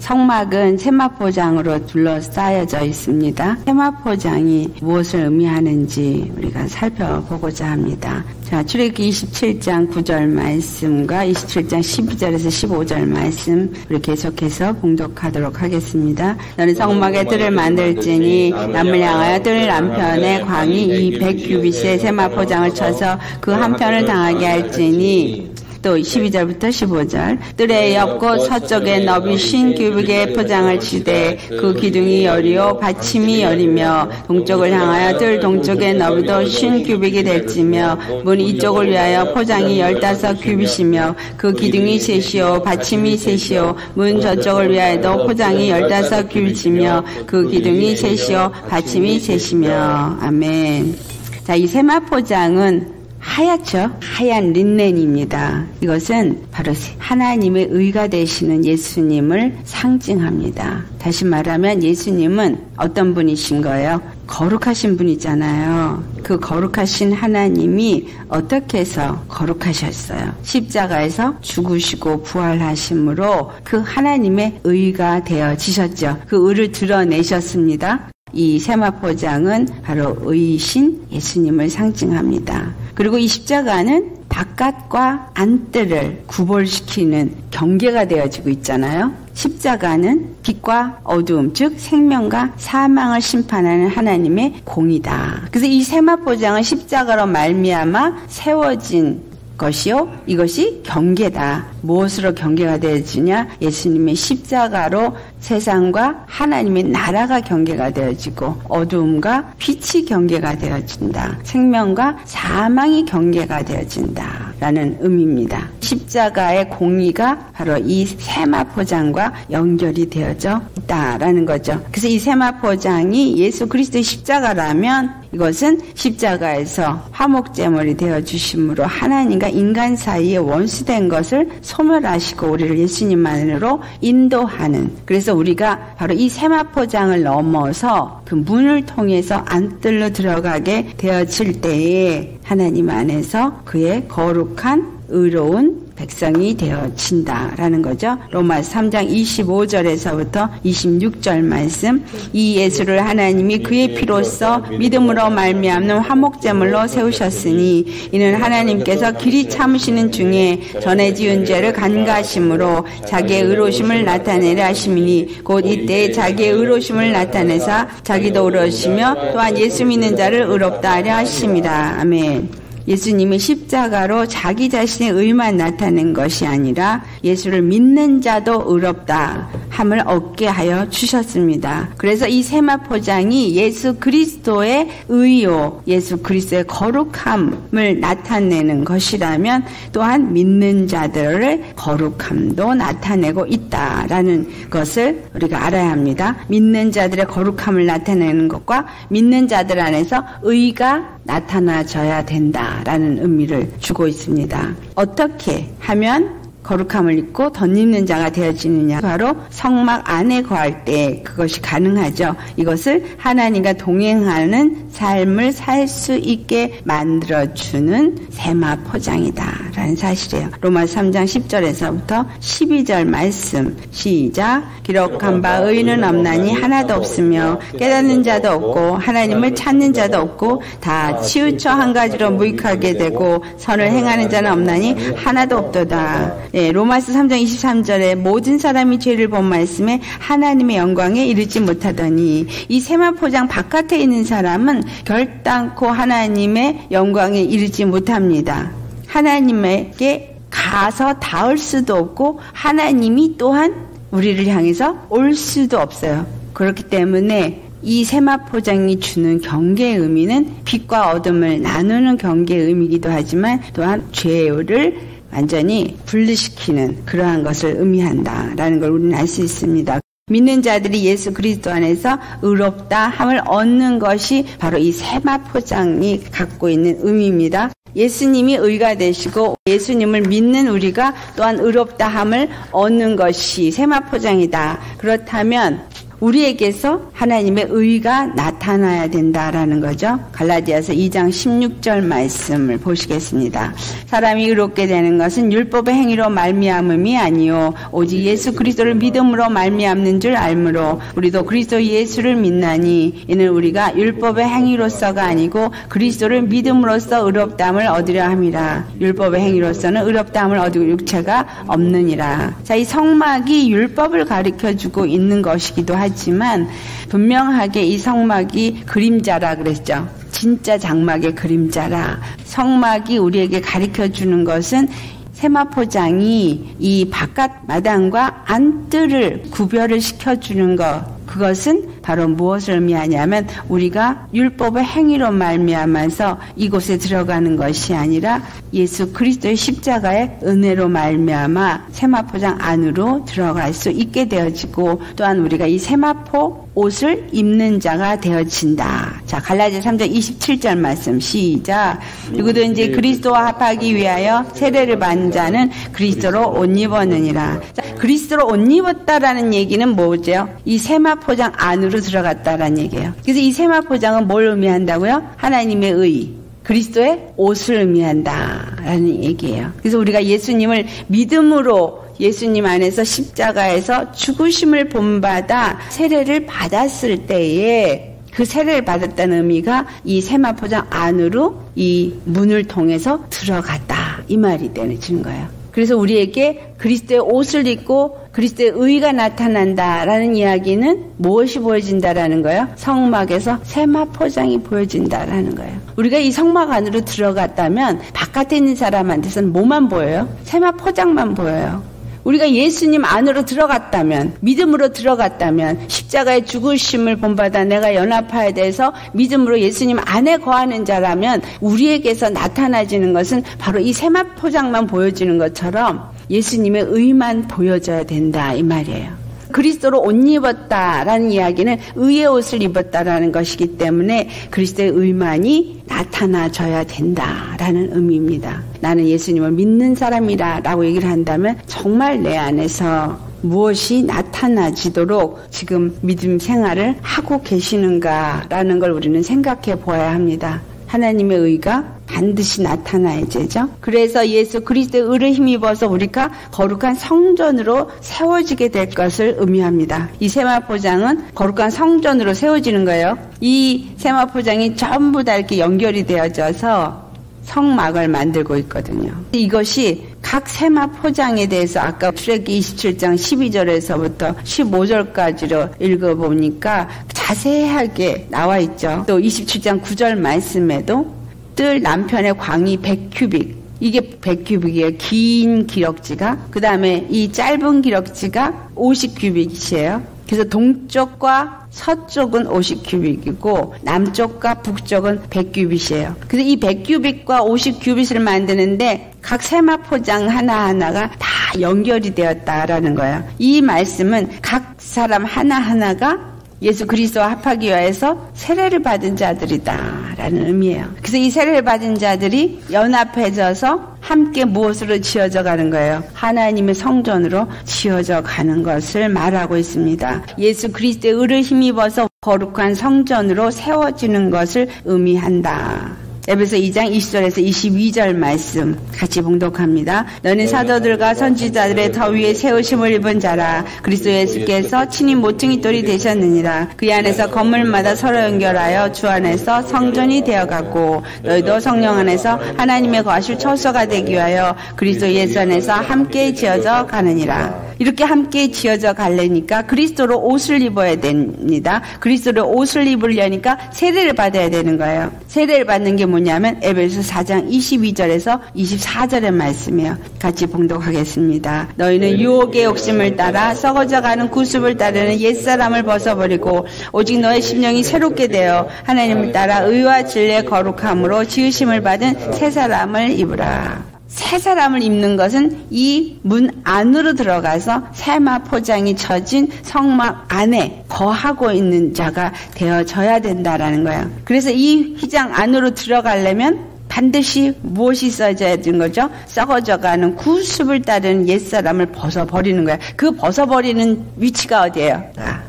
성막은 세마포장으로 둘러싸여져 있습니다. 세마포장이 무엇을 의미하는지 우리가 살펴보고자 합니다. 자, 출애기 27장 9절 말씀과 27장 12절에서 15절 말씀 우리 계속해서 봉독하도록 하겠습니다. 너는 성막에 뜰을 만들지니 남을 향하여 뜰 남편의 광이 200규빗의 세마포장을 쳐서 그 한편을 당하게 할지니 또 12절부터 15절. 뜰의 옆고 서쪽에 너비 신 규빅의 포장을 치되 그 기둥이 열이요 받침이 열이며 동쪽을 향하여 뜰 동쪽의 너비도 신 규빅이 될지며 문 이쪽을 위하여 포장이 열다섯 규빗이며 그 기둥이 셋이요 받침이 셋이요 문 저쪽을 위하여도 포장이 열다섯 규빗이며 그 기둥이 셋이요 받침이 셋이며 아멘. 자 이 세마포장은 하얗죠? 하얀 린넨입니다. 이것은 바로 하나님의 의가 되시는 예수님을 상징합니다. 다시 말하면 예수님은 어떤 분이신 거예요? 거룩하신 분이잖아요. 그 거룩하신 하나님이 어떻게 해서 거룩하셨어요? 십자가에서 죽으시고 부활하심으로 그 하나님의 의가 되어지셨죠. 그 의를 드러내셨습니다. 이 세마포장은 바로 의신 예수님을 상징합니다. 그리고 이 십자가는 바깥과 안뜰을 구별시키는 경계가 되어지고 있잖아요. 십자가는 빛과 어두움, 즉 생명과 사망을 심판하는 하나님의 공이다. 그래서 이 세마포장은 십자가로 말미암아 세워진 것이요. 이것이 경계다. 무엇으로 경계가 되어지냐? 예수님의 십자가로 세상과 하나님의 나라가 경계가 되어지고 어두움과 빛이 경계가 되어진다. 생명과 사망이 경계가 되어진다. 라는 의미입니다. 십자가의 공의가 바로 이 세마포장과 연결이 되어져 있다라는 거죠. 그래서 이 세마포장이 예수 그리스도의 십자가라면 이것은 십자가에서 화목제물이 되어 주심으로 하나님과 인간 사이에 원수된 것을 소멸하시고 우리를 예수님만으로 인도하는 그래서 우리가 바로 이 세마포장을 넘어서 그 문을 통해서 안뜰로 들어가게 되어질 때에 하나님 안에서 그의 거룩한 의로운 백성이 되어진다라는 거죠. 로마 3장 25절에서부터 26절 말씀 이 예수를 하나님이 그의 피로써 믿음으로 말미암는 화목제물로 세우셨으니 이는 하나님께서 길이 참으시는 중에 전에 지은 죄를 간과하심으로 자기의 의로심을 나타내려 하심이니 곧 이때 자기의 의로심을 나타내사 자기도 의로우시며 또한 예수 믿는 자를 의롭다 하려 하심이라 아멘. 예수님이 십자가로 자기 자신의 의만 나타낸 것이 아니라 예수를 믿는 자도 의롭다 함을 얻게 하여 주셨습니다. 그래서 이 세마포장이 예수 그리스도의 의요, 예수 그리스도의 거룩함을 나타내는 것이라면 또한 믿는 자들의 거룩함도 나타내고 있다라는 것을 우리가 알아야 합니다. 믿는 자들의 거룩함을 나타내는 것과 믿는 자들 안에서 의가 나타나져야 된다 라는 의미를 주고 있습니다. 어떻게 하면 거룩함을 입고 덧입는 자가 되어지느냐. 바로 성막 안에 거할 때 그것이 가능하죠. 이것을 하나님과 동행하는 삶을 살 수 있게 만들어 주는 세마 포장이다. 라는 사실이에요. 로마 3장 10절에서부터 12절 말씀. 시작. 기록한 바 의는 없나니 하나도 없으며 깨닫는 자도 없고 하나님을 찾는 자도 없고 다 치우쳐 한 가지로 무익하게 되고 선을 행하는 자는 없나니 하나도 없도다. 네, 로마서 3장 23절에 모든 사람이 죄를 본 말씀에 하나님의 영광에 이르지 못하더니 이 세마포장 바깥에 있는 사람은 결단코 하나님의 영광에 이르지 못합니다. 하나님에게 가서 닿을 수도 없고 하나님이 또한 우리를 향해서 올 수도 없어요. 그렇기 때문에 이 세마포장이 주는 경계의 의미는 빛과 어둠을 나누는 경계의 의미이기도 하지만 또한 죄를 완전히 분리시키는 그러한 것을 의미한다라는 걸 우리는 알 수 있습니다. 믿는 자들이 예수 그리스도 안에서 의롭다 함을 얻는 것이 바로 이 세마 포장이 갖고 있는 의미입니다. 예수님이 의가 되시고 예수님을 믿는 우리가 또한 의롭다 함을 얻는 것이 세마 포장이다. 그렇다면 우리에게서 하나님의 의가 나타나야 된다라는 거죠. 갈라디아서 2장 16절 말씀을 보시겠습니다. 사람이 의롭게 되는 것은 율법의 행위로 말미암음이 아니요 오직 예수 그리스도를 믿음으로 말미암는 줄 알므로 우리도 그리스도 예수를 믿나니 이는 우리가 율법의 행위로서가 아니고 그리스도를 믿음으로써 의롭다함을 얻으려 함이라. 율법의 행위로서는 의롭다함을 얻을 육체가 없느니라. 자, 이 성막이 율법을 가르쳐 주고 있는 것이기도 하죠. 하지만 분명하게 이 성막이 그림자라 그랬죠. 진짜 장막의 그림자라. 성막이 우리에게 가르쳐 주는 것은 세마포장이 이 바깥 마당과 안뜰을 구별을 시켜주는 것. 그것은 바로 무엇을 의미하냐면 우리가 율법의 행위로 말미암아서 이곳에 들어가는 것이 아니라 예수 그리스도의 십자가의 은혜로 말미암아 세마포장 안으로 들어갈 수 있게 되어지고 또한 우리가 이 세마포 옷을 입는 자가 되어진다. 자, 갈라디아 3장 27절 말씀 시작. 누구든지 그리스도와 합하기 위하여 세례를 받은 자는 그리스도로 옷 입었느니라. 자, 그리스도로 옷 입었다라는 얘기는 뭐죠? 이 세마 포장 안으로 들어갔다라는 얘기예요. 그래서 이 세마포장은 뭘 의미한다고요? 하나님의 의. 그리스도의 옷을 의미한다라는 얘기예요. 그래서 우리가 예수님을 믿음으로 예수님 안에서 십자가에서 죽으심을 본받아 세례를 받았을 때에 그 세례를 받았다는 의미가 이 세마포장 안으로 이 문을 통해서 들어갔다 이 말이 되는 거예요. 그래서 우리에게 그리스도의 옷을 입고 그리스도의 의가 나타난다라는 이야기는 무엇이 보여진다라는 거예요? 성막에서 세마 포장이 보여진다라는 거예요. 우리가 이 성막 안으로 들어갔다면 바깥에 있는 사람한테서는 뭐만 보여요? 세마 포장만 보여요. 우리가 예수님 안으로 들어갔다면, 믿음으로 들어갔다면, 십자가의 죽으심을 본받아 내가 연합하에 대해서 믿음으로 예수님 안에 거하는 자라면, 우리에게서 나타나지는 것은 바로 이 세마 포장만 보여지는 것처럼 예수님의 의만 보여져야 된다, 이 말이에요. 그리스도로 옷 입었다라는 이야기는 의의 옷을 입었다라는 것이기 때문에 그리스도의 의만이 나타나져야 된다라는 의미입니다. 나는 예수님을 믿는 사람이라라고 얘기를 한다면 정말 내 안에서 무엇이 나타나지도록 지금 믿음 생활을 하고 계시는가라는 걸 우리는 생각해 보아야 합니다. 하나님의 의가 반드시 나타나야 되죠. 그래서 예수 그리스도의 의를 힘입어서 우리가 거룩한 성전으로 세워지게 될 것을 의미합니다. 이 세마포장은 거룩한 성전으로 세워지는 거예요. 이 세마포장이 전부 다 이렇게 연결이 되어져서 성막을 만들고 있거든요. 이것이 각 세마 포장에 대해서 아까 출애기 27장 12절에서부터 15절까지로 읽어보니까 자세하게 나와 있죠. 또 27장 9절 말씀에도 뜰 남편의 광이 100큐빅 이게 100큐빅이에요. 긴 기럭지가. 그 다음에 이 짧은 기럭지가 50큐빅이에요. 그래서 동쪽과 서쪽은 50큐빅이고 남쪽과 북쪽은 100큐빅이에요. 그래서 이 100큐빅과 50큐빅을 만드는데 각 세마포장 하나하나가 다 연결이 되었다라는 거예요. 이 말씀은 각 사람 하나하나가 예수 그리스도와 합하기 위해서 세례를 받은 자들이다라는 의미예요. 그래서 이 세례를 받은 자들이 연합해져서 함께 무엇으로 지어져 가는 거예요? 하나님의 성전으로 지어져 가는 것을 말하고 있습니다. 예수 그리스도의 의를 힘입어서 거룩한 성전으로 세워지는 것을 의미한다. 에베소 2장 20절에서 22절 말씀 같이 봉독합니다. 너는 사도들과 선지자들의 더 위에 세우심을 입은 자라. 그리스도 예수께서 친히 모퉁이 돌이 되셨느니라. 그 안에서 건물마다 서로 연결하여 주 안에서 성전이 되어갔고 너희도 성령 안에서 하나님의 거하실 처소가 되기 위하여 그리스도 예수 안에서 함께 지어져 가느니라. 이렇게 함께 지어져 갈래니까 그리스도로 옷을 입어야 됩니다. 그리스도로 옷을 입으려니까 세례를 받아야 되는 거예요. 세례를 받는 게 뭐냐 면 에베소 4장 22절에서 24절의 말씀이에요. 같이 봉독하겠습니다. 너희는 유혹의 욕심을 따라 썩어져 가는 구습을 따르는 옛사람을 벗어버리고 오직 너의 심령이 새롭게 되어 하나님을 따라 의와 진리의 거룩함으로 지으심을 받은 새 사람을 입으라. 새 사람을 입는 것은 이 문 안으로 들어가서 세마 포장이 쳐진 성막 안에 거하고 있는 자가 되어져야 된다라는 거예요. 그래서 이 휘장 안으로 들어가려면 반드시 무엇이 있어야 되는 거죠? 썩어져가는 구습을 따르는 옛사람을 벗어버리는 거예요. 그 벗어버리는 위치가 어디예요? 아,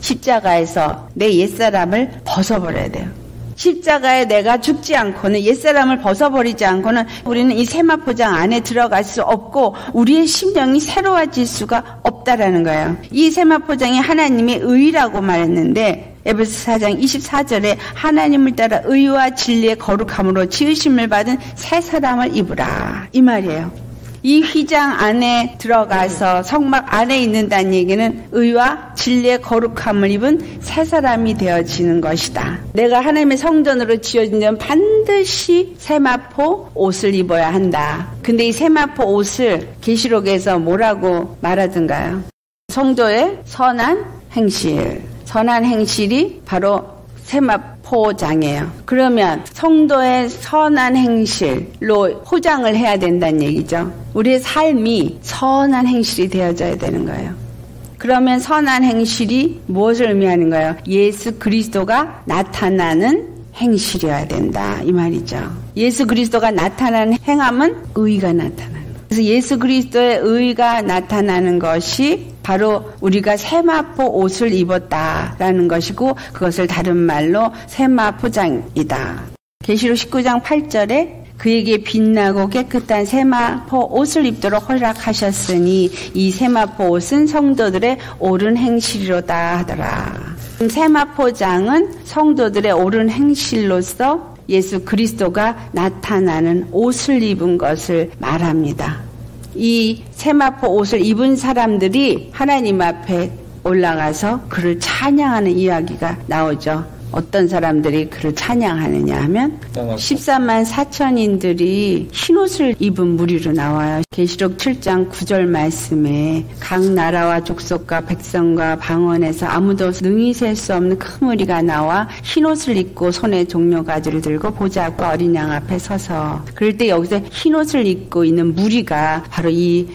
십자가에서 내 옛사람을 벗어버려야 돼요. 십자가에 내가 죽지 않고는 옛사람을 벗어버리지 않고는 우리는 이 세마포장 안에 들어갈 수 없고 우리의 심령이 새로워질 수가 없다라는 거예요. 이 세마포장이 하나님의 의라고 말했는데 에베소 4장 24절에 하나님을 따라 의와 진리의 거룩함으로 지으심을 받은 새 사람을 입으라 이 말이에요. 이 휘장 안에 들어가서 성막 안에 있는다는 얘기는 의와 진리의 거룩함을 입은 새 사람이 되어지는 것이다. 내가 하나님의 성전으로 지어진 점 반드시 세마포 옷을 입어야 한다. 근데 이 세마포 옷을 계시록에서 뭐라고 말하던가요? 성도의 선한 행실. 선한 행실이 바로 세마포 장이에요. 그러면 성도의 선한 행실로 포장을 해야 된다는 얘기죠. 우리의 삶이 선한 행실이 되어져야 되는 거예요. 그러면 선한 행실이 무엇을 의미하는 거예요? 예수 그리스도가 나타나는 행실이어야 된다. 이 말이죠. 예수 그리스도가 나타나는 행함은 의가 나타나는. 그래서 예수 그리스도의 의가 나타나는 것이 바로 우리가 세마포 옷을 입었다라는 것이고 그것을 다른 말로 세마 포장이다. 계시록 19장 8절에 그에게 빛나고 깨끗한 세마포 옷을 입도록 허락하셨으니 이 세마포 옷은 성도들의 옳은 행실이로다 하더라. 세마포장은 성도들의 옳은 행실로서 예수 그리스도가 나타나는 옷을 입은 것을 말합니다. 이 세마포 옷을 입은 사람들이 하나님 앞에 올라가서 그를 찬양하는 이야기가 나오죠. 어떤 사람들이 그를 찬양하느냐 하면 14만 4천인들이 흰옷을 입은 무리로 나와요. 계시록 7장 9절 말씀에 각 나라와 족속과 백성과 방언에서 아무도 능히 셀 수 없는 큰 무리가 나와 흰옷을 입고 손에 종려가지를 들고 보좌 앞과 어린 양 앞에 서서 그럴 때 여기서 흰옷을 입고 있는 무리가 바로 이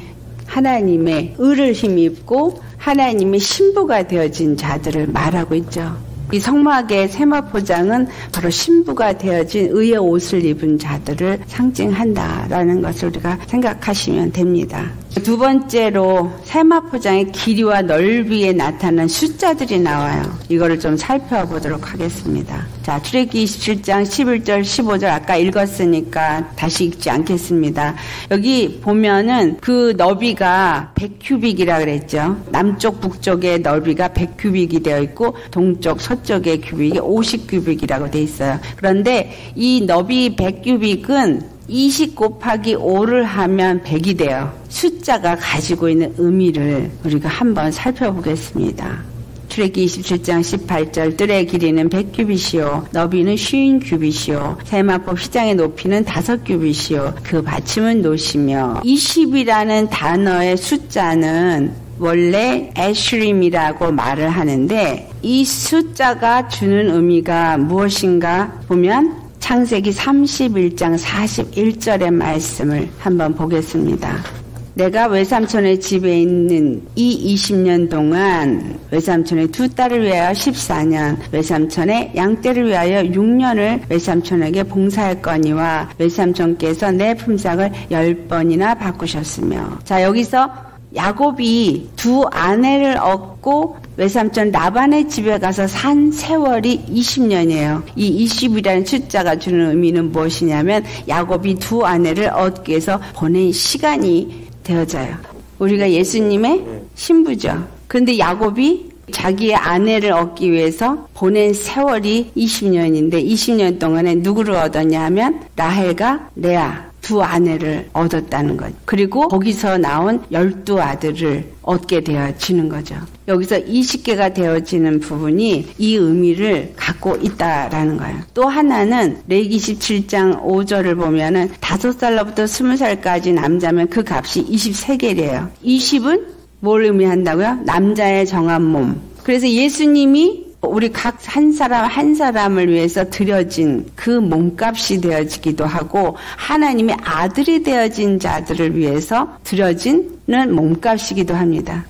하나님의 의를 힘입고 하나님의 신부가 되어진 자들을 말하고 있죠. 이 성막의 세마 포장은 바로 신부가 되어진 의의 옷을 입은 자들을 상징한다라는 것을 우리가 생각하시면 됩니다. 두 번째로 세마포장의 길이와 넓이에 나타난 숫자들이 나와요. 이거를 좀 살펴보도록 하겠습니다. 자, 출애기 27장 11절 15절 아까 읽었으니까 다시 읽지 않겠습니다. 여기 보면은 그 너비가 100큐빅이라 그랬죠. 남쪽 북쪽의 넓이가 100큐빅이 되어 있고 동쪽 서쪽의 큐빅이 50큐빅이라고 되어 있어요. 그런데 이 너비 100큐빅은 20 곱하기 5를 하면 100이 돼요. 숫자가 가지고 있는 의미를 우리가 한번 살펴보겠습니다. 출애기 27장 18절 뜰의 길이는 100규빗이요 너비는 50규빗이요 세마포 휘장의 높이는 5규빗이요 그 받침은 노시며 20이라는 단어의 숫자는 원래 에슈림이라고 말을 하는데 이 숫자가 주는 의미가 무엇인가 보면 창세기 31장 41절의 말씀을 한번 보겠습니다. 내가 외삼촌의 집에 있는 이 20년 동안 외삼촌의 두 딸을 위하여 14년, 외삼촌의 양떼를 위하여 6년을 외삼촌에게 봉사할 거니와 외삼촌께서 내 품삯을 10번이나 바꾸셨으며 자 여기서 야곱이 두 아내를 얻고 외삼촌 라반의 집에 가서 산 세월이 20년이에요. 이 20이라는 숫자가 주는 의미는 무엇이냐면 야곱이 두 아내를 얻기 위해서 보낸 시간이 되어져요. 우리가 예수님의 신부죠. 그런데 야곱이 자기의 아내를 얻기 위해서 보낸 세월이 20년인데 20년 동안에 누구를 얻었냐 하면 라헬과 레아 두 아내를 얻었다는 것. 그리고 거기서 나온 열두 아들을 얻게 되어지는 거죠. 여기서 20개가 되어지는 부분이 이 의미를 갖고 있다라는 거예요. 또 하나는 레기 17장 5절을 보면은 다섯 살로부터 스무 살까지 남자면 그 값이 23개래요. 20은 뭘 의미한다고요? 남자의 정한 몸. 그래서 예수님이 우리 각 한 사람 한 사람을 위해서 드려진 그 몸값이 되어지기도 하고 하나님의 아들이 되어진 자들을 위해서 드려진는 몸값이기도 합니다.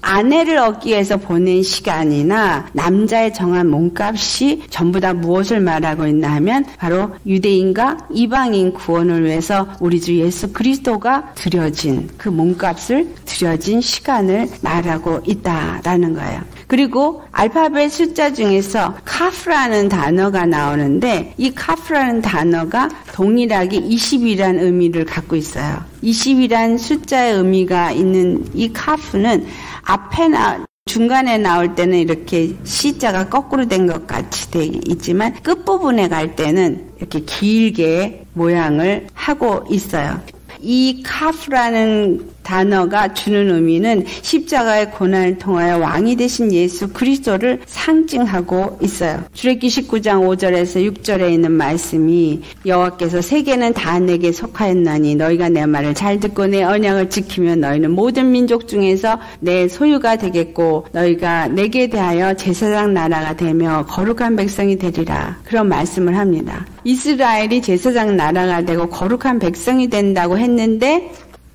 아내를 얻기 위해서 보낸 시간이나 남자의 정한 몸값이 전부 다 무엇을 말하고 있나 하면 바로 유대인과 이방인 구원을 위해서 우리 주 예수 그리스도가 드려진 그 몸값을 드려진 시간을 말하고 있다라는 거예요. 그리고 알파벳 숫자 중에서 카프라는 단어가 나오는데 이 카프라는 단어가 동일하게 20이란 의미를 갖고 있어요. 20이란 숫자의 의미가 있는 이 카프는 앞에 나 중간에 나올 때는 이렇게 C자가 거꾸로 된 것 같이 돼 있지만 끝부분에 갈 때는 이렇게 길게 모양을 하고 있어요. 이 카프라는 단어가 주는 의미는 십자가의 고난을 통하여 왕이 되신 예수 그리스도를 상징하고 있어요. 출애기 19장 5절에서 6절에 있는 말씀이 여호와께서 세계는 다 내게 속하였나니 너희가 내 말을 잘 듣고 내 언약을 지키면 너희는 모든 민족 중에서 내 소유가 되겠고 너희가 내게 대하여 제사장 나라가 되며 거룩한 백성이 되리라. 그런 말씀을 합니다. 이스라엘이 제사장 나라가 되고 거룩한 백성이 된다고 했는데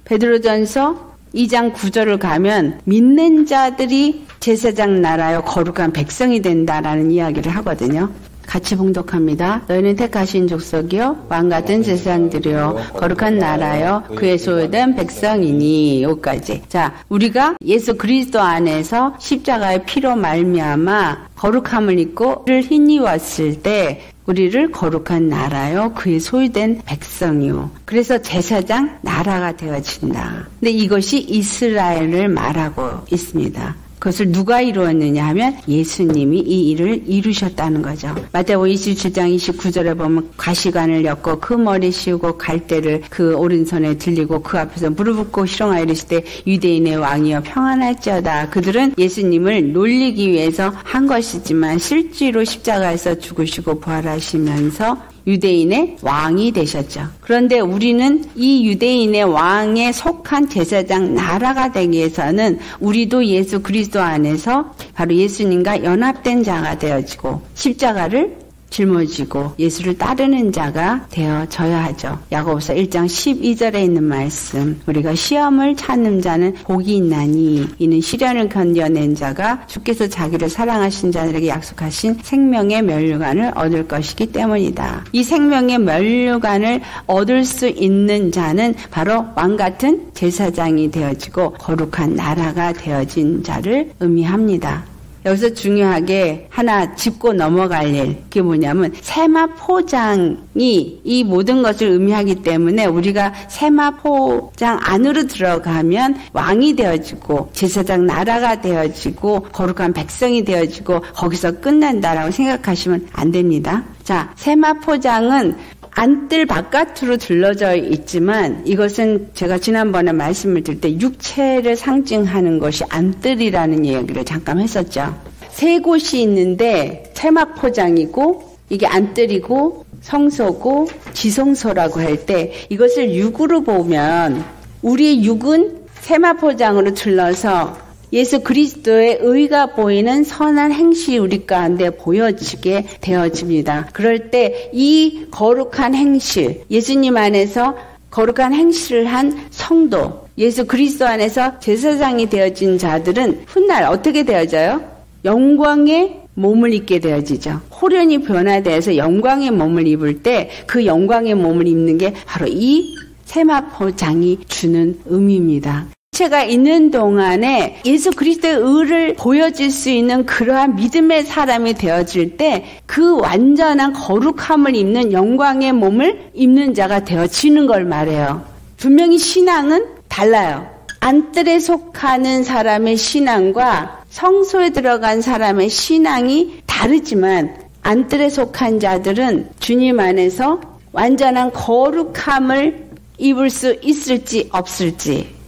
베드로전서 2장 9절을 가면 믿는 자들이 제사장 나라요 거룩한 백성이 된다라는 이야기를 하거든요. 같이 봉독합니다. 너희는 택하신 족속이요 왕 같은 제사장들이요 거룩한 나라요 그의 소유된 백성이니 여기까지. 자 우리가 예수 그리스도 안에서 십자가의 피로 말미암아 거룩함을 입고 를 힘입었을 때 우리를 거룩한 나라요 그의 소유된 백성이요. 그래서 제사장 나라가 되어진다. 근데 이것이 이스라엘을 말하고 있습니다. 그것을 누가 이루었느냐 하면 예수님이 이 일을 이루셨다는 거죠. 마태오 27장 29절에 보면 가시관을 엮고 그 머리 씌우고 갈대를 그 오른손에 들리고 그 앞에서 무릎 꿇고 실ong하여 이르시되 유대인의 왕이여 평안할지어다. 그들은 예수님을 놀리기 위해서 한 것이지만 실제로 십자가에서 죽으시고 부활하시면서 유대인의 왕이 되셨죠. 그런데 우리는 이 유대인의 왕에 속한 제사장 나라가 되기 위해서는 우리도 예수 그리스도 안에서 바로 예수님과 연합된 자가 되어지고 십자가를 짊어지고 예수를 따르는 자가 되어져야 하죠. 야고보서 1장 12절에 있는 말씀. 우리가 시험을 찾는 자는 복이 있나니 이는 시련을 견뎌낸 자가 주께서 자기를 사랑하신 자들에게 약속하신 생명의 면류관을 얻을 것이기 때문이다. 이 생명의 면류관을 얻을 수 있는 자는 바로 왕 같은 제사장이 되어지고 거룩한 나라가 되어진 자를 의미합니다. 여기서 중요하게 하나 짚고 넘어갈 일, 그게 뭐냐면 세마포장이 이 모든 것을 의미하기 때문에 우리가 세마포장 안으로 들어가면 왕이 되어지고 제사장 나라가 되어지고 거룩한 백성이 되어지고 거기서 끝난다라고 생각하시면 안 됩니다. 자, 세마포장은 안뜰 바깥으로 둘러져 있지만 이것은 제가 지난번에 말씀을 드릴 때 육체를 상징하는 것이 안뜰이라는 이야기를 잠깐 했었죠. 세 곳이 있는데 세마포장이고 이게 안뜰이고 성소고 지성소라고 할 때 이것을 육으로 보면 우리의 육은 세마 포장으로 둘러서 예수 그리스도의 의가 보이는 선한 행실이 우리 가운데 보여지게 되어집니다. 그럴 때 이 거룩한 행실, 예수님 안에서 거룩한 행실을 한 성도, 예수 그리스도 안에서 제사장이 되어진 자들은 훗날 어떻게 되어져요? 영광의 몸을 입게 되어지죠. 호련이 변화되어서 영광의 몸을 입을 때 그 영광의 몸을 입는 게 바로 이 세마포장이 주는 의미입니다. 체가 있는 동안에 예수 그리스도의 의를 보여줄 수 있는 그러한 믿음의 사람이 되어질 때 그 완전한 거룩함을 입는 영광의 몸을 입는 자가 되어지는 걸 말해요. 분명히 신앙은 달라요. 안뜰에 속하는 사람의 신앙과 성소에 들어간 사람의 신앙이 다르지만 안뜰에 속한 자들은 주님 안에서 완전한 거룩함을 입을 수 있을지 없을지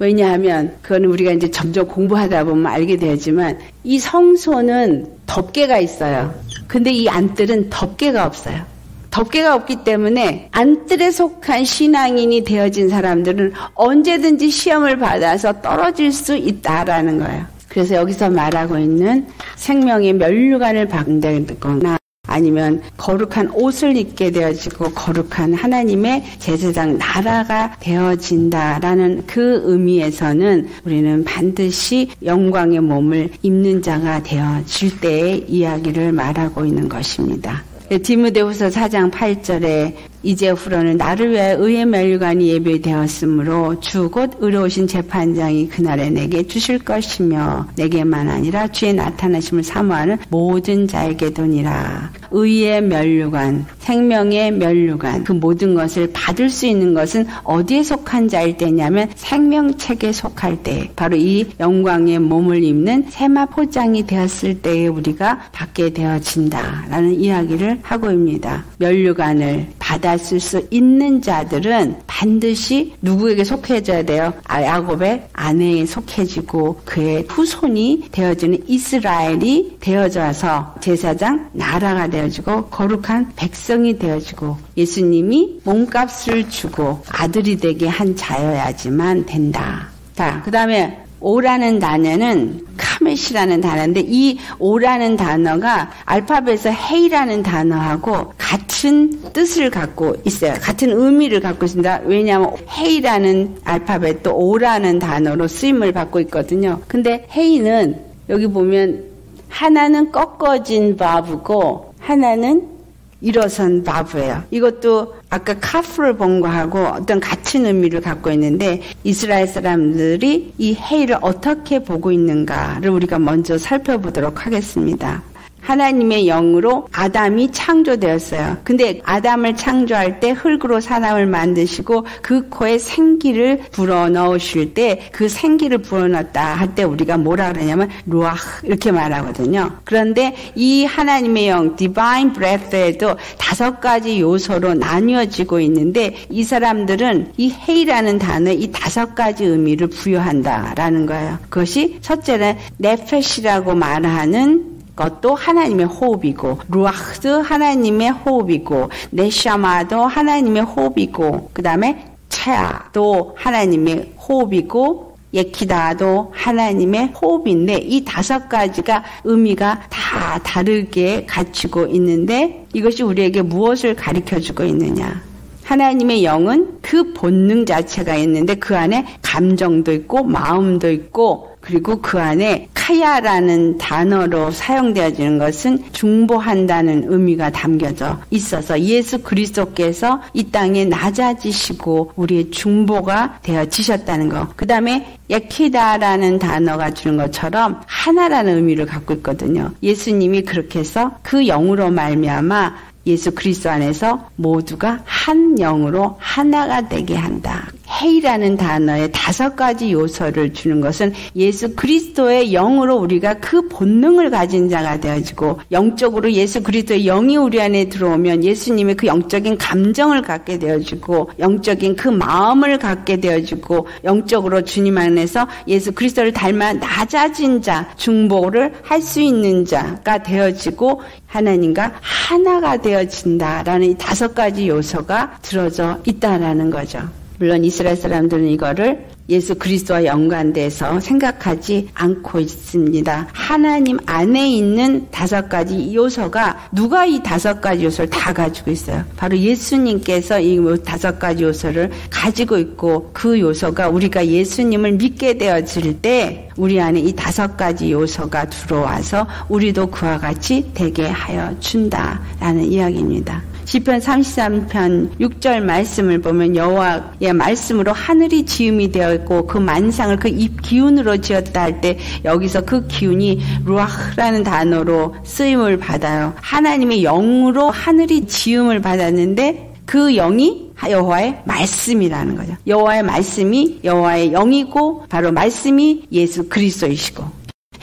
왜냐하면 그거는 우리가 이제 점점 공부하다 보면 알게 되지만 이 성소는 덮개가 있어요. 근데 이 안뜰은 덮개가 없어요. 덮개가 없기 때문에 안뜰에 속한 신앙인이 되어진 사람들은 언제든지 시험을 받아서 떨어질 수 있다라는 거예요. 그래서 여기서 말하고 있는 생명의 면류관을 받는거나 아니면 거룩한 옷을 입게 되어지고 거룩한 하나님의 제사장 나라가 되어진다라는 그 의미에서는 우리는 반드시 영광의 몸을 입는 자가 되어질 때의 이야기를 말하고 있는 것입니다. 디무데후서 4장 8절에 이제 후로는 나를 위해 의의 멸류관이 예배되었으므로 주 곧 의로우신 재판장이 그날에 내게 주실 것이며 내게만 아니라 주의 나타나심을 사모하는 모든 자에게 도니라. 의의 멸류관, 생명의 멸류관, 그 모든 것을 받을 수 있는 것은 어디에 속한 자일 때냐면 생명책에 속할 때, 바로 이 영광의 몸을 입는 세마 포장이 되었을 때에 우리가 받게 되어진다라는 이야기를 하고 입니다. 멸류관을 받 았을 수 있는 자들은 반드시 누구에게 속해져야 돼요? 아, 야곱의 아내에 속해지고 그의 후손이 되어지는 이스라엘이 되어져서 제사장 나라가 되어지고 거룩한 백성이 되어지고 예수님이 몸값을 주고 아들이 되게 한 자여야지만 된다. 자, 그 다음에 오라는 단어는 카메시라는 단어인데 이 오라는 단어가 알파벳에서 헤이라는 단어하고 같은 뜻을 갖고 있어요. 같은 의미를 갖고 있습니다. 왜냐하면 헤이라는 알파벳도 오라는 단어로 쓰임을 받고 있거든요. 근데 헤이는 여기 보면 하나는 꺾어진 바브고 하나는 일어선 바브예요. 이것도 아까 카프를 본 거하고 어떤 같은 의미를 갖고 있는데 이스라엘 사람들이 이 헤이를 어떻게 보고 있는가를 우리가 먼저 살펴보도록 하겠습니다. 하나님의 영으로 아담이 창조되었어요. 근데 아담을 창조할 때 흙으로 사람을 만드시고 그 코에 생기를 불어 넣으실 때 그 생기를 불어 넣었다 할 때 우리가 뭐라 그러냐면 루아흐 이렇게 말하거든요. 그런데 이 하나님의 영 디바인 브레스에도 다섯 가지 요소로 나뉘어지고 있는데 이 사람들은 이 헤이라는 단어에 이 다섯 가지 의미를 부여한다라는 거예요. 그것이 첫째는 네페시라고 말하는 것도 하나님의 호흡이고 루아흐드 하나님의 호흡이고 네샤마도 하나님의 호흡이고 그 다음에 차야도 하나님의 호흡이고 예키다도 하나님의 호흡인데 이 다섯 가지가 의미가 다 다르게 갖추고 있는데 이것이 우리에게 무엇을 가르쳐 주고 있느냐? 하나님의 영은 그 본능 자체가 있는데 그 안에 감정도 있고 마음도 있고 그리고 그 안에 카야라는 단어로 사용되어지는 것은 중보한다는 의미가 담겨져 있어서 예수 그리스도께서 이 땅에 낮아지시고 우리의 중보가 되어지셨다는 것. 그 다음에 예키다라는 단어가 주는 것처럼 하나라는 의미를 갖고 있거든요. 예수님이 그렇게 해서 그 영으로 말미암아 예수 그리스도 안에서 모두가 한 영으로 하나가 되게 한다. 헤이라는 단어에 다섯 가지 요소를 주는 것은 예수 그리스도의 영으로 우리가 그 본능을 가진 자가 되어지고 영적으로 예수 그리스도의 영이 우리 안에 들어오면 예수님의 그 영적인 감정을 갖게 되어지고 영적인 그 마음을 갖게 되어지고 영적으로 주님 안에서 예수 그리스도를 닮아 낮아진 자 중보를 할 수 있는 자가 되어지고 하나님과 하나가 되어진다라는 이 다섯 가지 요소가 들어져 있다라는 거죠. 물론 이스라엘 사람들은 이거를 예수 그리스도와 연관돼서 생각하지 않고 있습니다. 하나님 안에 있는 다섯 가지 요소가 누가 이 다섯 가지 요소를 다 가지고 있어요. 바로 예수님께서 이 다섯 가지 요소를 가지고 있고 그 요소가 우리가 예수님을 믿게 되어질 때 우리 안에 이 다섯 가지 요소가 들어와서 우리도 그와 같이 되게 하여 준다라는 이야기입니다. 시편 33편 6절 말씀을 보면 여호와의 말씀으로 하늘이 지음이 되어 있고 그 만상을 그 입 기운으로 지었다 할 때 여기서 그 기운이 루아흐라는 단어로 쓰임을 받아요. 하나님의 영으로 하늘이 지음을 받았는데 그 영이 여호와의 말씀이라는 거죠. 여호와의 말씀이 여호와의 영이고 바로 말씀이 예수 그리스도이시고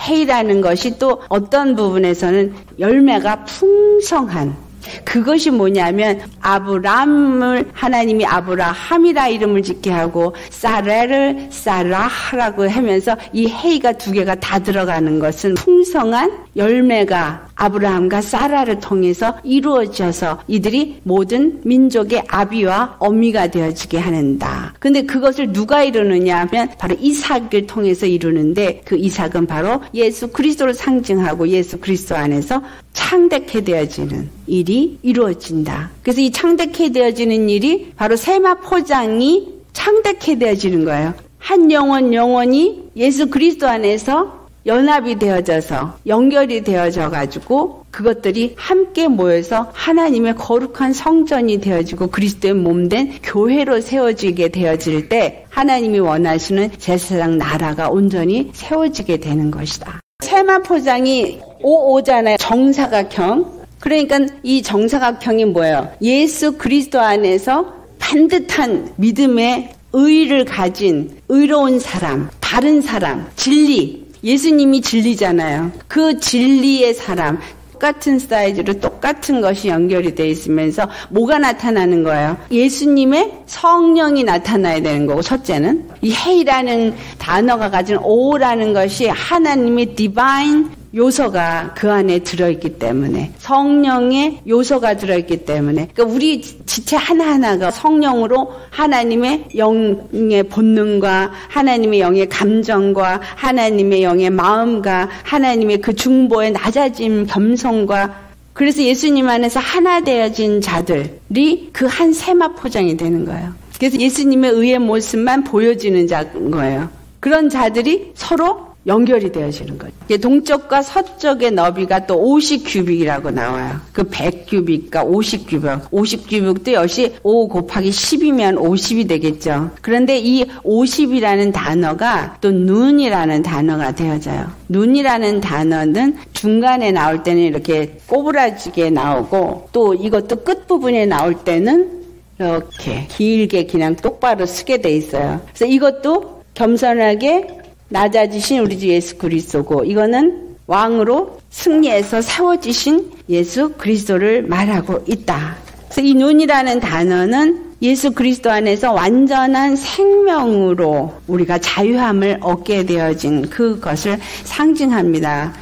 해이라는 것이 또 어떤 부분에서는 열매가 풍성한 그것이 뭐냐면 아브람을 하나님이 아브라함이라 이름을 짓게 하고 사레를 사라하라고 하면서 이 헤이가 두 개가 다 들어가는 것은 풍성한 열매가 아브라함과 사라를 통해서 이루어져서 이들이 모든 민족의 아비와 어미가 되어지게 하는다. 근데 그것을 누가 이루느냐 하면 바로 이삭을 통해서 이루는데 그 이삭은 바로 예수 그리스도를 상징하고 예수 그리스도 안에서 창대케 되어지는 일이 이루어진다. 그래서 이 창대케 되어지는 일이 바로 세마 포장이 창대케 되어지는 거예요. 한 영혼 영혼이 예수 그리스도 안에서 연합이 되어져서 연결이 되어져 가지고 그것들이 함께 모여서 하나님의 거룩한 성전이 되어지고 그리스도의 몸된 교회로 세워지게 되어질 때 하나님이 원하시는 제사장 나라가 온전히 세워지게 되는 것이다. 세마 포장이 오오잖아요. 정사각형. 그러니까 이 정사각형이 뭐예요? 예수 그리스도 안에서 반듯한 믿음의 의를 가진 의로운 사람, 바른 사람, 진리. 예수님이 진리잖아요. 그 진리의 사람, 똑같은 사이즈로 똑같은 것이 연결이 되어 있으면서 뭐가 나타나는 거예요? 예수님의 성령이 나타나야 되는 거고 첫째는 이 헤이라는 단어가 가진 오라는 것이 하나님의 디바인 요소가 그 안에 들어있기 때문에 성령의 요소가 들어있기 때문에 그러니까 우리 지체 하나하나가 성령으로 하나님의 영의 본능과 하나님의 영의 감정과 하나님의 영의 마음과 하나님의 그 중보의 낮아짐 겸손과 그래서 예수님 안에서 하나 되어진 자들이 그 한 세마 포장이 되는 거예요. 그래서 예수님의 의의 모습만 보여지는 자인 거예요. 그런 자들이 서로 연결이 되어지는 거죠. 동쪽과 서쪽의 너비가 또 50규빅이라고 나와요. 그 100규빅과 50규빅. 50규빅도 역시 5 곱하기 10이면 50이 되겠죠. 그런데 이 50이라는 단어가 또 눈이라는 단어가 되어져요. 눈이라는 단어는 중간에 나올 때는 이렇게 꼬부라지게 나오고 또 이것도 끝부분에 나올 때는 이렇게 길게 그냥 똑바로 쓰게 돼 있어요. 그래서 이것도 겸손하게 낮아지신 우리 주 예수 그리스도고 이거는 왕으로 승리해서 세워지신 예수 그리스도를 말하고 있다. 그래서 이 눈이라는 단어는 예수 그리스도 안에서 완전한 생명으로 우리가 자유함을 얻게 되어진 그것을 상징합니다.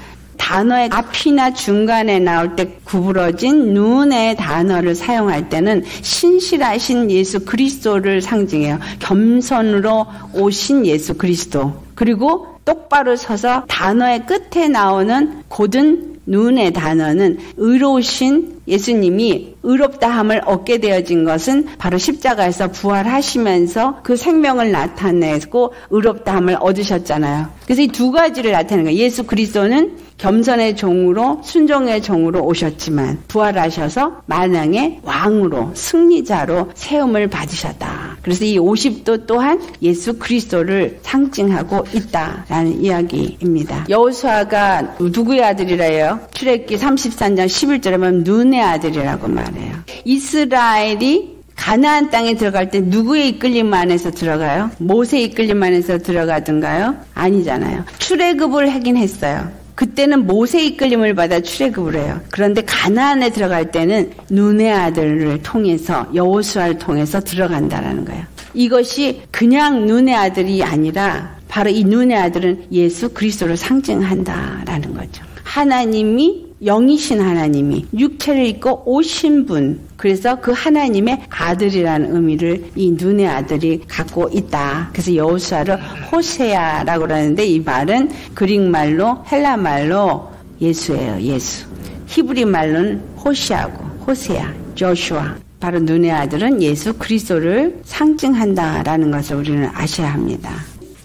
단어의 앞이나 중간에 나올 때 구부러진 눈의 단어를 사용할 때는 신실하신 예수 그리스도를 상징해요. 겸손으로 오신 예수 그리스도. 그리고 똑바로 서서 단어의 끝에 나오는 고든 눈의 단어는 의로우신 예수님이 의롭다함을 얻게 되어진 것은 바로 십자가에서 부활하시면서 그 생명을 나타내고 의롭다함을 얻으셨잖아요. 그래서 이 두 가지를 나타내는 거예요. 예수 그리스도는 겸손의 종으로 순종의 종으로 오셨지만 부활하셔서 만왕의 왕으로 승리자로 세움을 받으셨다. 그래서 이 50도 또한 예수 그리스도를 상징하고 있다라는 이야기입니다. 여호수아가 누구의 아들이래요? 출애기 33장 11절에 보면 눈의 아들이라고 말해요. 이스라엘이 가나안 땅에 들어갈 때 누구의 이끌림 안에서 들어가요? 모세 이끌림 안에서 들어가든가요? 아니잖아요. 출애굽을 하긴 했어요. 그때는 모세 이끌림을 받아 출애굽을 해요. 그런데 가나안에 들어갈 때는 눈의 아들을 통해서 여호수아를 통해서 들어간다라는 거예요. 이것이 그냥 눈의 아들이 아니라 바로 이 눈의 아들은 예수 그리스도를 상징한다라는 거죠. 하나님이 영이신 하나님이 육체를 입고 오신 분. 그래서 그 하나님의 아들이라는 의미를 이 눈의 아들이 갖고 있다. 그래서 여호수아를 호세아라고 그러는데 이 말은 그릭 말로 헬라 말로 예수예요. 예수. 히브리 말로는 호시아고 호세아, 조슈아. 바로 눈의 아들은 예수 그리스도를 상징한다라는 것을 우리는 아셔야 합니다.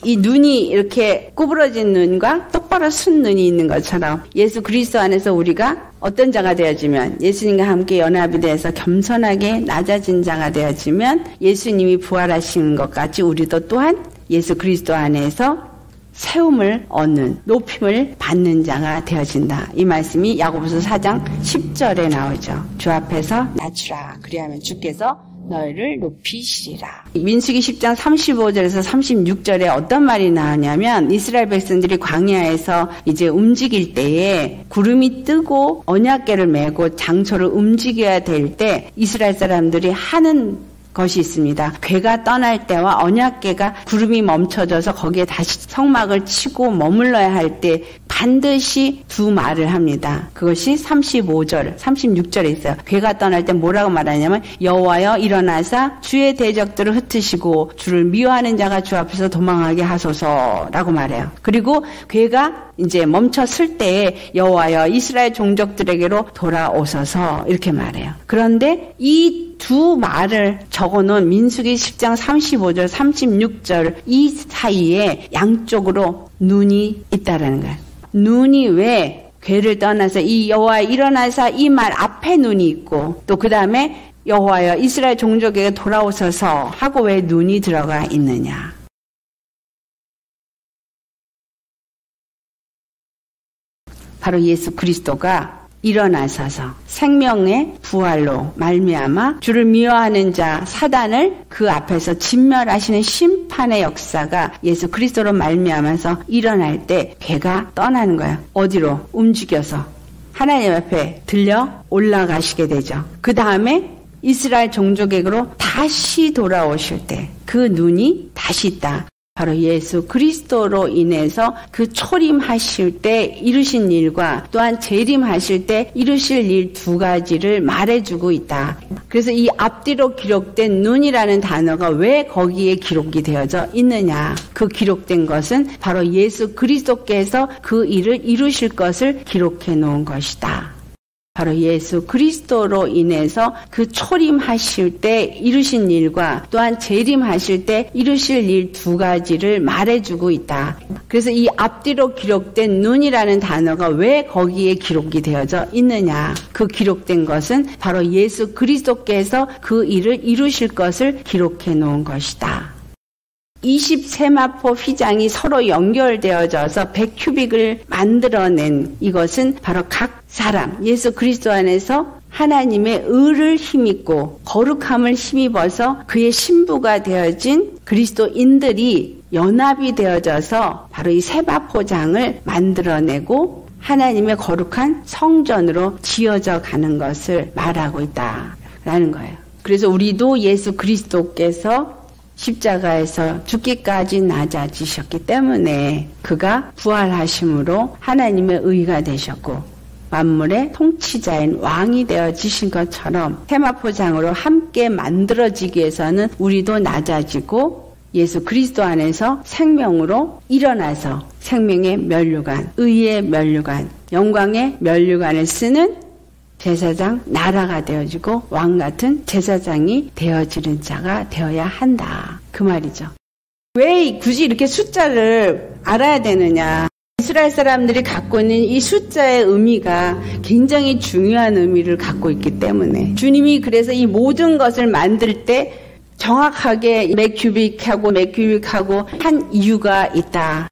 이 눈이 이렇게 구부러진 눈과 똑바로 쓴 눈이 있는 것처럼 예수 그리스도 안에서 우리가 어떤 자가 되어지면 예수님과 함께 연합이 되어서 겸손하게 낮아진 자가 되어지면 예수님이 부활하신 것 같이 우리도 또한 예수 그리스도 안에서 세움을 얻는 높임을 받는 자가 되어진다. 이 말씀이 야고보서 4장 10절에 나오죠. 주 앞에서 낮추라. 그리하면 주께서 너희를 높이시리라. 민수기 10장 35절에서 36절에 어떤 말이 나오냐면 이스라엘 백성들이 광야에서 이제 움직일 때에 구름이 뜨고 언약계를 메고 장소를 움직여야 될 때 이스라엘 사람들이 하는 것이 있습니다. 괴가 떠날 때와 언약궤가 구름이 멈춰져서 거기에 다시 성막을 치고 머물러야 할 때 반드시 두 말을 합니다. 그것이 35절, 36절에 있어요. 괴가 떠날 때 뭐라고 말하냐면 여호와여 일어나사 주의 대적들을 흩으시고 주를 미워하는 자가 주 앞에서 도망하게 하소서라고 말해요. 그리고 괴가 이제 멈췄을 때에 여호와여 이스라엘 종족들에게로 돌아오소서 이렇게 말해요. 그런데 이 두 말을 적어놓은 민수기 10장 35절, 36절 이 사이에 양쪽으로 눈이 있다라는 거예요. 눈이 왜 괴를 떠나서 이 여호와 일어나서 이말 앞에 눈이 있고 또 그 다음에 여호와여 이스라엘 종족에게 돌아오셔서 하고 왜 눈이 들어가 있느냐? 바로 예수 그리스도가 일어나셔서 생명의 부활로 말미암아 주를 미워하는 자 사단을 그 앞에서 진멸하시는 심판의 역사가 예수 그리스도로 말미암아서 일어날 때 배가 떠나는 거예요. 어디로 움직여서 하나님 앞에 들려 올라가시게 되죠. 그 다음에 이스라엘 종족에게로 다시 돌아오실 때 그 눈이 다시 있다. 바로 예수 그리스도로 인해서 그 초림하실 때 이루신 일과 또한 재림하실 때 이루실 일 두 가지를 말해주고 있다. 그래서 이 앞뒤로 기록된 눈이라는 단어가 왜 거기에 기록이 되어져 있느냐. 그 기록된 것은 바로 예수 그리스도께서 그 일을 이루실 것을 기록해 놓은 것이다. 바로 예수 그리스도로 인해서 그 초림하실 때 이루신 일과 또한 재림하실 때 이루실 일 두 가지를 말해주고 있다. 그래서 이 앞뒤로 기록된 눈이라는 단어가 왜 거기에 기록이 되어져 있느냐. 그 기록된 것은 바로 예수 그리스도께서 그 일을 이루실 것을 기록해 놓은 것이다. 20세마포 휘장이 서로 연결되어져서 100큐빅을 만들어낸 이것은 바로 각 사람, 예수 그리스도 안에서 하나님의 의를 힘입고 거룩함을 힘입어서 그의 신부가 되어진 그리스도인들이 연합이 되어져서 바로 이 세마포장을 만들어내고 하나님의 거룩한 성전으로 지어져 가는 것을 말하고 있다라는 거예요. 그래서 우리도 예수 그리스도께서 십자가에서 죽기까지 낮아지셨기 때문에 그가 부활하심으로 하나님의 의가 되셨고 만물의 통치자인 왕이 되어지신 것처럼 테마포장으로 함께 만들어지기 위해서는 우리도 낮아지고 예수 그리스도 안에서 생명으로 일어나서 생명의 면류관, 의의 면류관, 영광의 면류관을 쓰는 제사장 나라가 되어지고 왕 같은 제사장이 되어지는 자가 되어야 한다. 그 말이죠. 왜 굳이 이렇게 숫자를 알아야 되느냐? 이스라엘 사람들이 갖고 있는 이 숫자의 의미가 굉장히 중요한 의미를 갖고 있기 때문에 주님이 그래서 이 모든 것을 만들 때 정확하게 몇 큐빅하고 몇 큐빅하고 한 이유가 있다.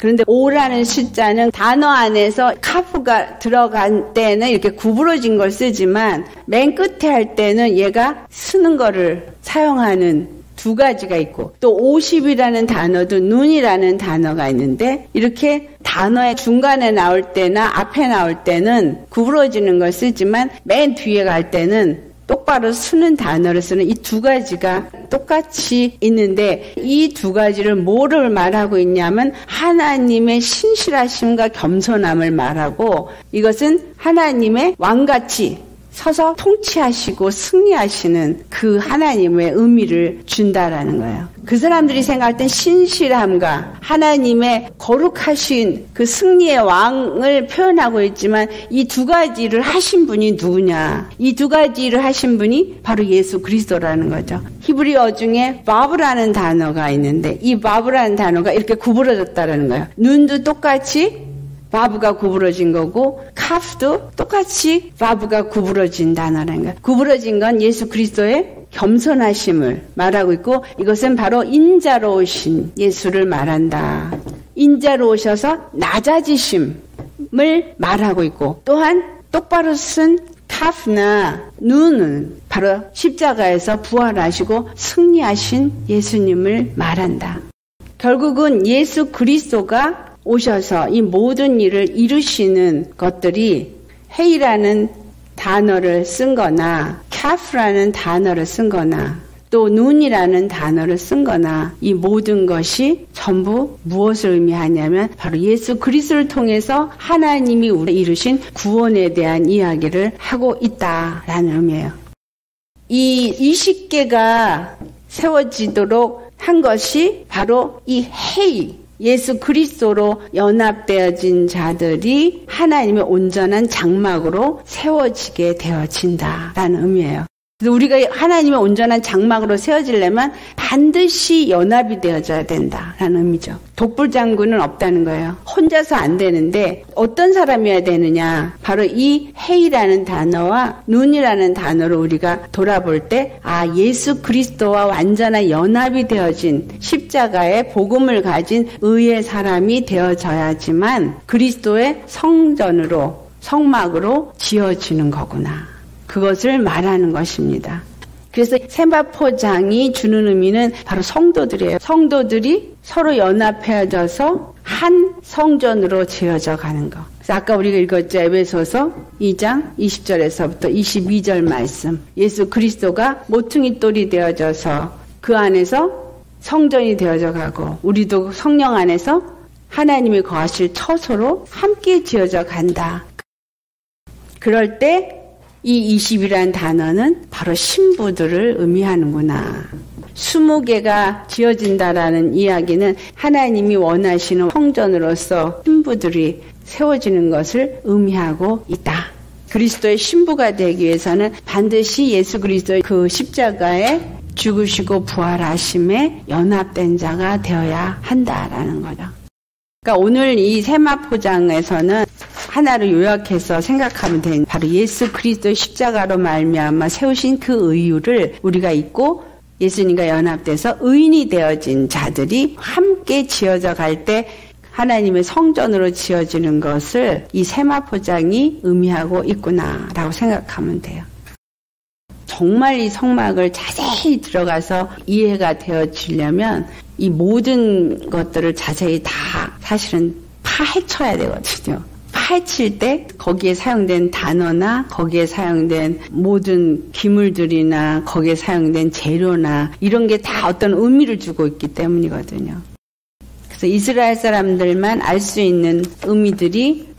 그런데 오라는 숫자는 단어 안에서 카프가 들어간 때는 이렇게 구부러진 걸 쓰지만 맨 끝에 할 때는 얘가 쓰는 거를 사용하는 두 가지가 있고 또 50이라는 단어도 눈이라는 단어가 있는데 이렇게 단어의 중간에 나올 때나 앞에 나올 때는 구부러지는 걸 쓰지만 맨 뒤에 갈 때는 똑바로 쓰는 단어를 쓰는 이 두 가지가 똑같이 있는데 이 두 가지를 뭐를 말하고 있냐면 하나님의 신실하심과 겸손함을 말하고 이것은 하나님의 왕같이 서서 통치하시고 승리하시는 그 하나님의 의미를 준다라는 거예요. 그 사람들이 생각할 땐 신실함과 하나님의 거룩하신 그 승리의 왕을 표현하고 있지만 이 두 가지를 하신 분이 누구냐? 이 두 가지를 하신 분이 바로 예수 그리스도라는 거죠. 히브리어 중에 바브라는 단어가 있는데 이 바브라는 단어가 이렇게 구부러졌다라는 거예요. 눈도 똑같이 바브가 구부러진 거고 카프도 똑같이 바브가 구부러진 단어라는 거예요. 구부러진 건 예수 그리스도의 겸손하심을 말하고 있고 이것은 바로 인자로 오신 예수를 말한다. 인자로 오셔서 낮아지심을 말하고 있고 또한 똑바로 쓴 카프나 눈은 바로 십자가에서 부활하시고 승리하신 예수님을 말한다. 결국은 예수 그리스도가 오셔서 이 모든 일을 이루시는 것들이 헤이라는 단어를 쓴 거나 카프라는 단어를 쓴 거나 또 눈이라는 단어를 쓴 거나 이 모든 것이 전부 무엇을 의미하냐면 바로 예수 그리스도를 통해서 하나님이 우리 이루신 구원에 대한 이야기를 하고 있다라는 의미예요. 이 20개가 세워지도록 한 것이 바로 이 헤이 예수 그리스도로 연합되어진 자들이 하나님의 온전한 장막으로 세워지게 되어진다라는 의미예요. 그래서 우리가 하나님의 온전한 장막으로 세워지려면 반드시 연합이 되어져야 된다라는 의미죠. 독불 장군은 없다는 거예요. 혼자서 안 되는데 어떤 사람이어야 되느냐? 바로 이 헤이라는 단어와 눈이라는 단어로 우리가 돌아볼 때 아, 예수 그리스도와 완전한 연합이 되어진 십자가의 복음을 가진 의의 사람이 되어져야지만 그리스도의 성전으로 성막으로 지어지는 거구나. 그것을 말하는 것입니다. 그래서 세마포장이 주는 의미는 바로 성도들이에요. 성도들이 서로 연합해져서 한 성전으로 지어져 가는 거. 아까 우리가 읽었죠. 에베소서 2장 20절에서부터 22절 말씀. 예수 그리스도가 모퉁이 돌이 되어져서 그 안에서 성전이 되어져 가고 우리도 성령 안에서 하나님이 거하실 처소로 함께 지어져 간다. 그럴 때 이 20이라는 단어는 바로 신부들을 의미하는구나. 20개가 지어진다라는 이야기는 하나님이 원하시는 성전으로서 신부들이 세워지는 것을 의미하고 있다. 그리스도의 신부가 되기 위해서는 반드시 예수 그리스도의 그 십자가에 죽으시고 부활하심에 연합된 자가 되어야 한다라는 거죠. 그러니까 오늘 이 세마포장에서는 하나를 요약해서 생각하면 되는 바로 예수 그리스도의 십자가로 말미암아 세우신 그 의유를 우리가 잊고 예수님과 연합돼서 의인이 되어진 자들이 함께 지어져 갈 때 하나님의 성전으로 지어지는 것을 이 세마포장이 의미하고 있구나라고 생각하면 돼요. 정말 이 성막을 자세히 들어가서 이해가 되어지려면 이 모든 것들을 자세히 다 사실은 파헤쳐야 되거든요. 파헤칠 때 거기에 사용된 단어나 거기에 사용된 모든 기물들이나 거기에 사용된 재료나 이런 게 다 어떤 의미를 주고 있기 때문이거든요. 그래서 이스라엘 사람들만 알 수 있는 의미들이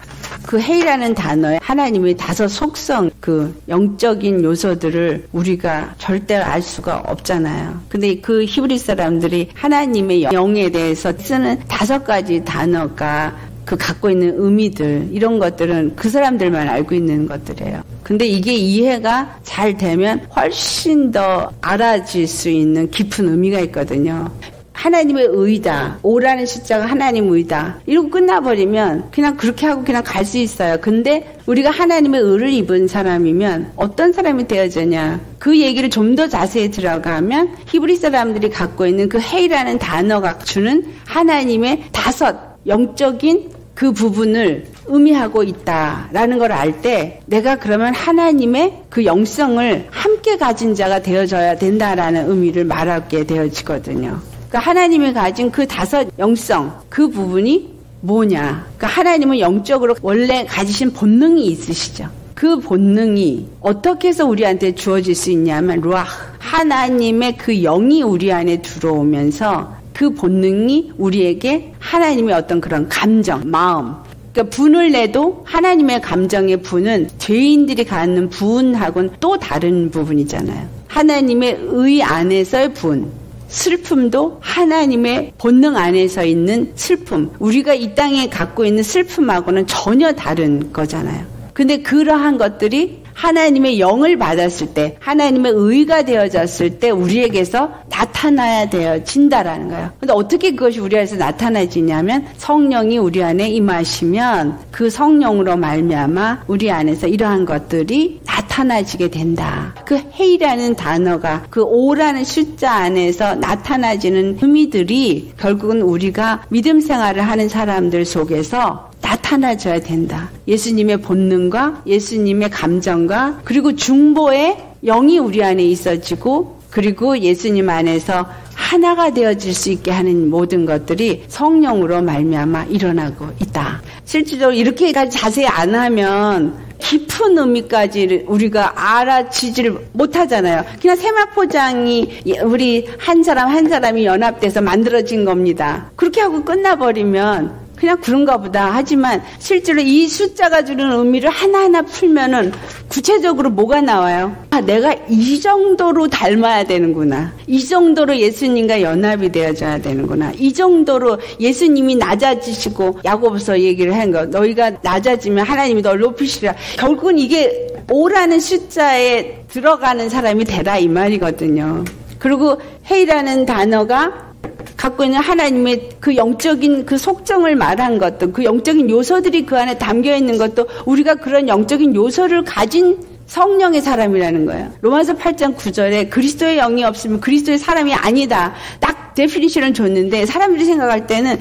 그 헤이라는 단어에 하나님의 다섯 속성, 그 영적인 요소들을 우리가 절대 알 수가 없잖아요. 근데 그 히브리 사람들이 하나님의 영에 대해서 쓰는 다섯 가지 단어가 그 갖고 있는 의미들 이런 것들은 그 사람들만 알고 있는 것들이에요. 근데 이게 이해가 잘 되면 훨씬 더 알아질 수 있는 깊은 의미가 있거든요. 하나님의 의다. 오라는 숫자가 하나님 의다. 이러고 끝나버리면 그냥 그렇게 하고 그냥 갈 수 있어요. 근데 우리가 하나님의 의를 입은 사람이면 어떤 사람이 되어지냐. 그 얘기를 좀 더 자세히 들어가면 히브리 사람들이 갖고 있는 그 헤이라는 단어가 주는 하나님의 다섯 영적인 그 부분을 의미하고 있다라는 걸 알 때 내가 그러면 하나님의 그 영성을 함께 가진 자가 되어져야 된다라는 의미를 말하게 되어지거든요. 그러니까 하나님이 가진 그 다섯 영성 그 부분이 뭐냐? 그러니까 하나님은 영적으로 원래 가지신 본능이 있으시죠. 그 본능이 어떻게 해서 우리한테 주어질 수 있냐면 루아 하나님의 그 영이 우리 안에 들어오면서 그 본능이 우리에게 하나님의 어떤 그런 감정, 마음, 그러니까 분을 내도 하나님의 감정의 분은 죄인들이 갖는 분하고는 또 다른 부분이잖아요. 하나님의 의 안에서의 분. 슬픔도 하나님의 본능 안에서 있는 슬픔. 우리가 이 땅에 갖고 있는 슬픔하고는 전혀 다른 거잖아요. 근데 그러한 것들이 하나님의 영을 받았을 때, 하나님의 의가 되어졌을 때 우리에게서 나타나야 되어진다라는 거예요. 근데 어떻게 그것이 우리 안에서 나타나지냐면 성령이 우리 안에 임하시면 그 성령으로 말미암아 우리 안에서 이러한 것들이 나타 나지게 된다. 그 헤이라는 단어가 그 오라는 숫자 안에서 나타나지는 의미들이 결국은 우리가 믿음 생활을 하는 사람들 속에서 나타나줘야 된다. 예수님의 본능과 예수님의 감정과 그리고 중보의 영이 우리 안에 있어지고 그리고 예수님 안에서 하나가 되어질 수 있게 하는 모든 것들이 성령으로 말미암아 일어나고 있다. 실질적으로 이렇게까지 자세히 안 하면 깊은 의미까지 우리가 알아치지를 못하잖아요. 그냥 세마포장이 우리 한 사람 한 사람이 연합돼서 만들어진 겁니다. 그렇게 하고 끝나버리면 그냥 그런가 보다. 하지만 실제로 이 숫자가 주는 의미를 하나하나 풀면은 구체적으로 뭐가 나와요? 아, 내가 이 정도로 닮아야 되는구나. 이 정도로 예수님과 연합이 되어져야 되는구나. 이 정도로 예수님이 낮아지시고 야고보서 얘기를 한 거. 너희가 낮아지면 하나님이 널 높이시라. 결국은 이게 5라는 숫자에 들어가는 사람이 되라 이 말이거든요. 그리고 헤이라는 단어가 갖고 있는 하나님의 그 영적인 그 속정을 말한 것도 그 영적인 요소들이 그 안에 담겨 있는 것도 우리가 그런 영적인 요소를 가진 성령의 사람이라는 거예요. 로마서 8장 9절에 그리스도의 영이 없으면 그리스도의 사람이 아니다. 딱 definition을 줬는데 사람들이 생각할 때는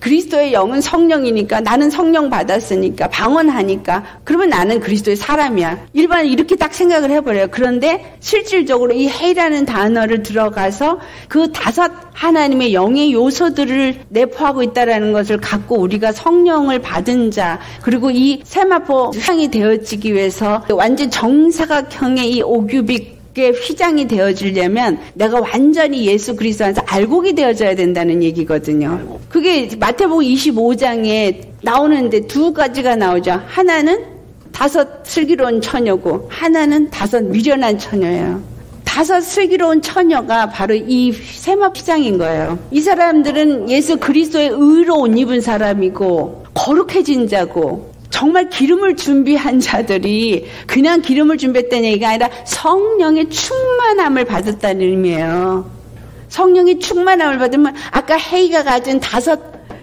그리스도의 영은 성령이니까 나는 성령 받았으니까 방언하니까 그러면 나는 그리스도의 사람이야. 일반 이렇게 딱 생각을 해버려요. 그런데 실질적으로 이 해라는 단어를 들어가서 그 다섯 하나님의 영의 요소들을 내포하고 있다라는 것을 갖고 우리가 성령을 받은 자 그리고 이 세마포장이 되어지기 위해서 완전 정사각형의 이 오 규빗의 휘장이 되어지려면 내가 완전히 예수 그리스도 안에서 알곡이 되어져야 된다는 얘기거든요. 그게 마태복음 25장에 나오는데 두 가지가 나오죠. 하나는 다섯 슬기로운 처녀고 하나는 다섯 미련한 처녀예요. 다섯 슬기로운 처녀가 바로 이 세마 피장인 거예요. 이 사람들은 예수 그리스도의 의로 옷 입은 사람이고 거룩해진 자고 정말 기름을 준비한 자들이 그냥 기름을 준비했다는 얘기가 아니라 성령의 충만함을 받았다는 의미예요. 성령의 충만함을 받으면 아까 헤이가 가진 다섯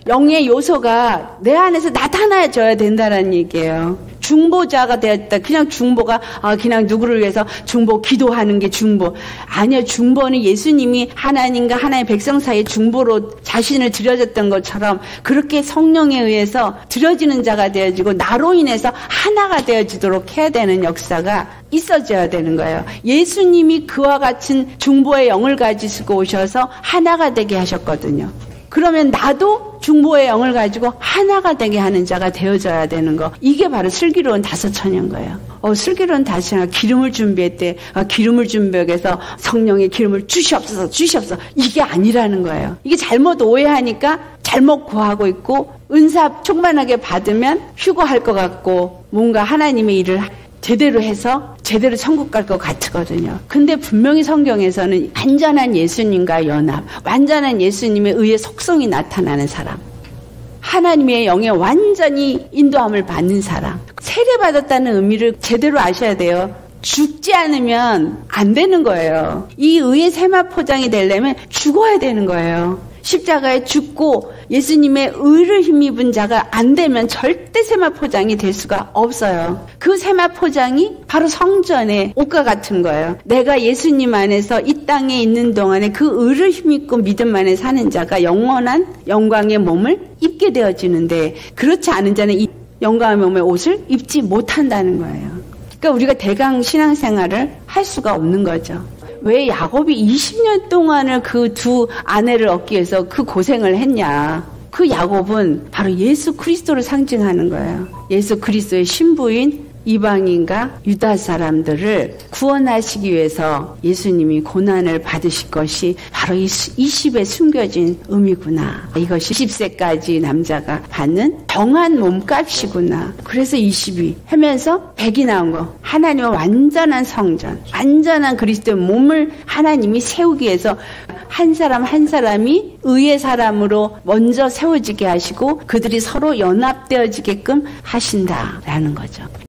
영의 요소가 내 안에서 나타나줘야 된다는 얘기예요. 중보자가 되었다. 그냥 중보가 아 그냥 누구를 위해서 중보 기도하는 게 중보. 아니요. 중보는 예수님이 하나님과 하나의 백성 사이에 중보로 자신을 드려졌던 것처럼 그렇게 성령에 의해서 드려지는 자가 되어지고 나로 인해서 하나가 되어지도록 해야 되는 역사가 있어져야 되는 거예요. 예수님이 그와 같은 중보의 영을 가지고 오셔서 하나가 되게 하셨거든요. 그러면 나도 중보의 영을 가지고 하나가 되게 하는 자가 되어져야 되는 거. 이게 바로 슬기로운 다섯 천인 거예요. 어, 슬기로운 다섯 천이 기름을 준비했대. 어, 기름을 준비해서 성령의 기름을 주시옵소서, 주시옵소서. 이게 아니라는 거예요. 이게 잘못 오해하니까 잘못 구하고 있고 은사 충만하게 받으면 휴거할 것 같고 뭔가 하나님의 일을 제대로 해서 제대로 천국 갈 것 같거든요. 근데 분명히 성경에서는 완전한 예수님과 연합, 완전한 예수님의 의의 속성이 나타나는 사람. 하나님의 영에 완전히 인도함을 받는 사람. 세례받았다는 의미를 제대로 아셔야 돼요. 죽지 않으면 안 되는 거예요. 이 의의 세마 포장이 되려면 죽어야 되는 거예요. 십자가에 죽고 예수님의 의를 힘입은 자가 안 되면 절대 세마 포장이 될 수가 없어요. 그 세마 포장이 바로 성전의 옷과 같은 거예요. 내가 예수님 안에서 이 땅에 있는 동안에 그 의를 힘입고 믿음 안에 사는 자가 영원한 영광의 몸을 입게 되어지는데 그렇지 않은 자는 이 영광의 몸의 옷을 입지 못한다는 거예요. 그러니까 우리가 대강 신앙생활을 할 수가 없는 거죠. 왜 야곱이 20년 동안을 그 두 아내를 얻기 위해서 그 고생을 했냐. 그 야곱은 바로 예수 그리스도를 상징하는 거예요. 예수 그리스도의 신부인 이방인과 유다 사람들을 구원하시기 위해서 예수님이 고난을 받으실 것이 바로 이 20에 숨겨진 의미구나. 이것이 10세까지 남자가 받는 정한 몸값이구나. 그래서 20이 하면서 100이 나온 거. 하나님의 완전한 성전, 완전한 그리스도의 몸을 하나님이 세우기 위해서 한 사람 한 사람이 의의 사람으로 먼저 세워지게 하시고 그들이 서로 연합되어지게끔 하신다라는 거죠.